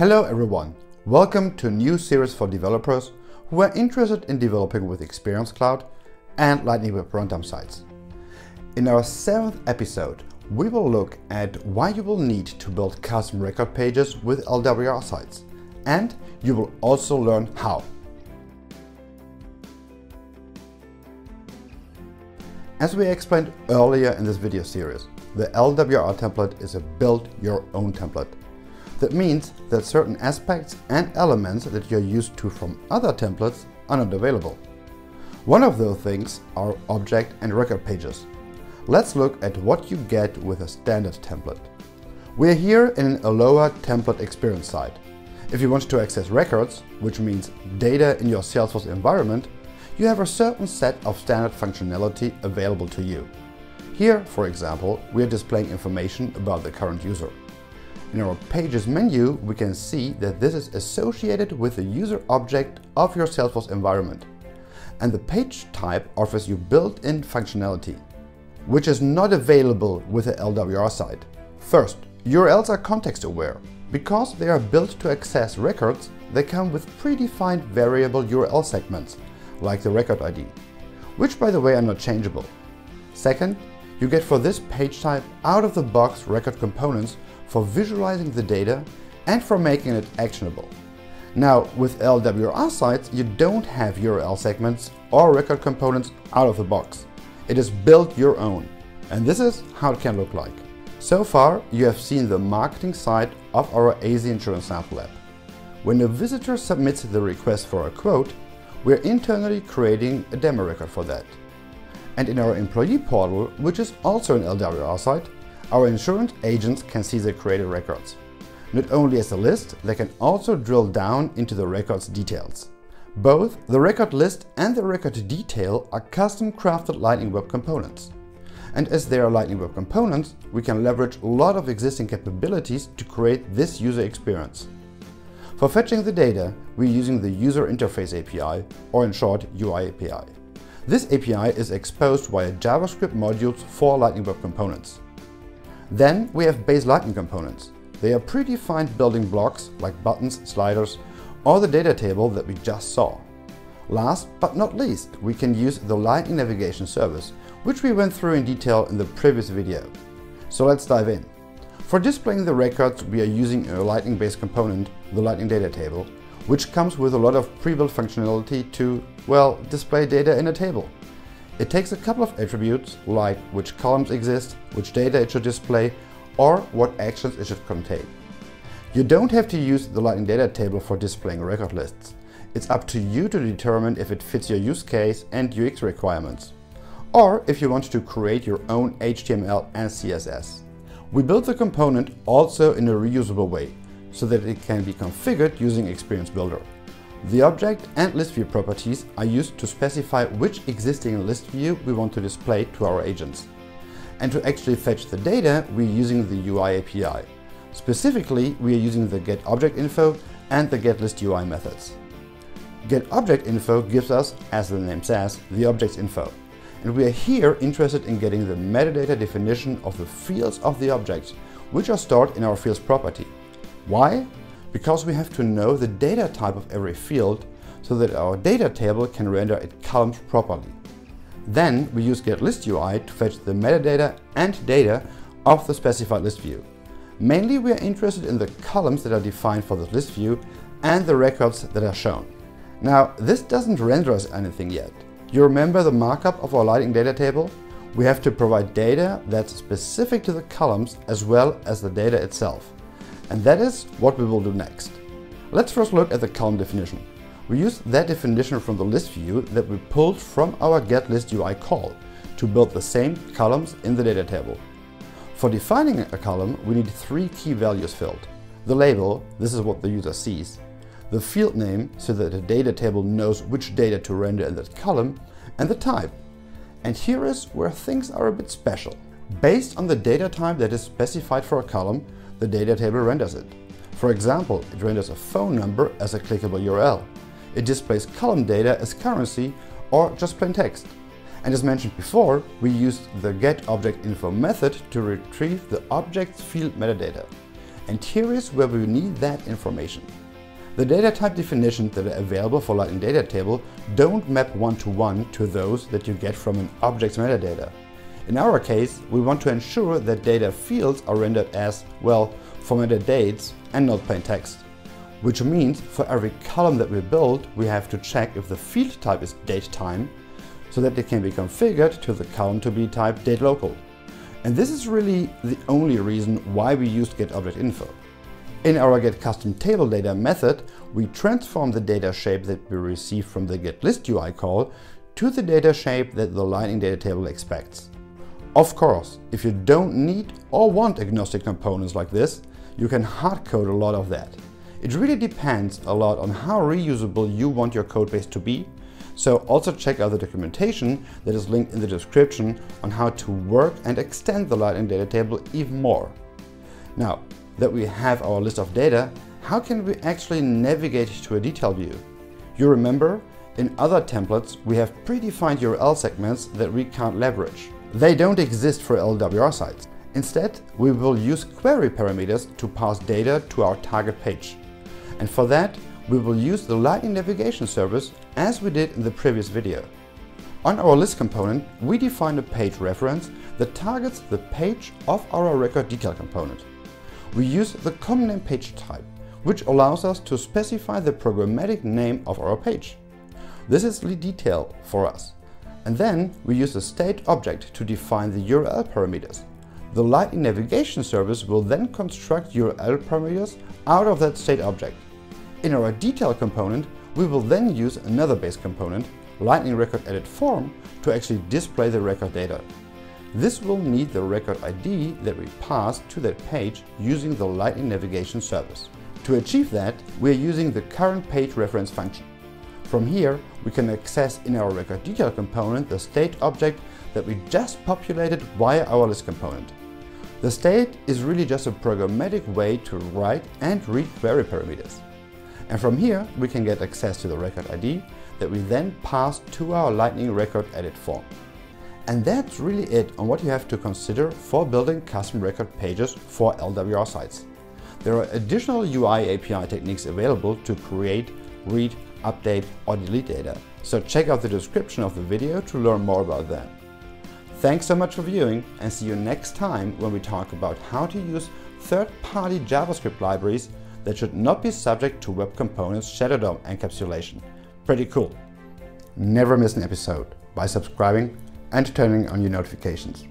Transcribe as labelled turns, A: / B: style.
A: Hello everyone, welcome to a new series for developers who are interested in developing with Experience Cloud and Lightning Web Runtime sites. In our seventh episode, we will look at why you will need to build custom record pages with LWR sites, and you will also learn how. As we explained earlier in this video series, the LWR template is a build your own template. That means that certain aspects and elements that you're used to from other templates are not available. One of those things are object and record pages. Let's look at what you get with a standard template. We're here in a Aura template experience site. If you want to access records, which means data in your Salesforce environment, you have a certain set of standard functionality available to you. Here, for example, we are displaying information about the current user. In our Pages menu, we can see that this is associated with the user object of your Salesforce environment. And the page type offers you built-in functionality, which is not available with the LWR site. First, URLs are context-aware. Because they are built to access records, they come with predefined variable URL segments like the record ID, which by the way are not changeable. Second, you get for this page type out-of-the-box record components for visualizing the data and for making it actionable. Now, with LWR sites, you don't have URL segments or record components out of the box. It is built your own. And this is how it can look like. So far, you have seen the marketing side of our AZ Insurance sample app. When a visitor submits the request for a quote, we're internally creating a demo record for that. And in our employee portal, which is also an LWR site, our insurance agents can see the created records. Not only as a list, they can also drill down into the record's details. Both the record list and the record detail are custom crafted Lightning Web components. And as they are Lightning Web components, we can leverage a lot of existing capabilities to create this user experience. For fetching the data, we're using the User Interface API, or in short, UI API. This API is exposed via JavaScript modules for Lightning Web Components. Then we have base Lightning components. They are predefined building blocks like buttons, sliders, or the data table that we just saw. Last but not least, we can use the Lightning Navigation Service, which we went through in detail in the previous video. So let's dive in. For displaying the records, we are using a Lightning base component, the Lightning Data Table, which comes with a lot of pre-built functionality to, well, display data in a table. It takes a couple of attributes, like which columns exist, which data it should display, or what actions it should contain. You don't have to use the Lightning Data Table for displaying record lists. It's up to you to determine if it fits your use case and UX requirements. Or if you want to create your own HTML and CSS. We built the component also in a reusable way, so that it can be configured using Experience Builder. The object and list view properties are used to specify which existing list view we want to display to our agents. And to actually fetch the data, we're using the UI API. Specifically, we are using the getObjectInfo and the getListUI methods. GetObjectInfo gives us, as the name says, the object's info and we are here interested in getting the metadata definition of the fields of the object, which are stored in our fields property. Why? Because we have to know the data type of every field so that our data table can render its columns properly. Then we use getListUI to fetch the metadata and data of the specified list view. Mainly we are interested in the columns that are defined for the list view and the records that are shown. Now this doesn't render us anything yet. You remember the markup of our Lightning data table? We have to provide data that's specific to the columns as well as the data itself. And that is what we will do next. Let's first look at the column definition. We use that definition from the list view that we pulled from our getListUI call to build the same columns in the data table. For defining a column, we need three key values filled. The label, this is what the user sees the field name so that the data table knows which data to render in that column, and the type. And here is where things are a bit special. Based on the data type that is specified for a column, the data table renders it. For example, it renders a phone number as a clickable URL. It displays column data as currency or just plain text. And as mentioned before, we used the getObjectInfo method to retrieve the object's field metadata. And here is where we need that information. The data type definitions that are available for Lightning Data Table don't map one-to-one -to, -one to those that you get from an object's metadata. In our case, we want to ensure that data fields are rendered as, well, formatted dates and not plain text. Which means for every column that we build, we have to check if the field type is datetime, so that it can be configured to the column to be type datelocal. And this is really the only reason why we used getObjectInfo. In our getCustomTableData method, we transform the data shape that we receive from the getListUI call to the data shape that the Lightning Data Table expects. Of course, if you don't need or want agnostic components like this, you can hardcode a lot of that. It really depends a lot on how reusable you want your codebase to be, so also check out the documentation that is linked in the description on how to work and extend the Lightning Data Table even more. Now, that we have our list of data, how can we actually navigate to a detail view? You remember, in other templates we have predefined URL segments that we can't leverage. They don't exist for LWR sites. Instead, we will use query parameters to pass data to our target page. And for that, we will use the Lightning Navigation Service as we did in the previous video. On our list component, we define a page reference that targets the page of our record detail component we use the common name page type, which allows us to specify the programmatic name of our page. This is the detail for us. And then we use a state object to define the URL parameters. The Lightning Navigation Service will then construct URL parameters out of that state object. In our detail component, we will then use another base component, Lightning Record Edit Form, to actually display the record data. This will need the record ID that we pass to that page using the Lightning Navigation Service. To achieve that, we are using the current page reference function. From here, we can access in our record detail component the state object that we just populated via our list component. The state is really just a programmatic way to write and read query parameters. And from here, we can get access to the record ID that we then pass to our Lightning record edit form. And that's really it on what you have to consider for building custom record pages for LWR sites. There are additional UI API techniques available to create, read, update or delete data, so check out the description of the video to learn more about them. Thanks so much for viewing and see you next time when we talk about how to use third-party JavaScript libraries that should not be subject to Web Components Shadow DOM encapsulation. Pretty cool. Never miss an episode by subscribing and turning on your notifications.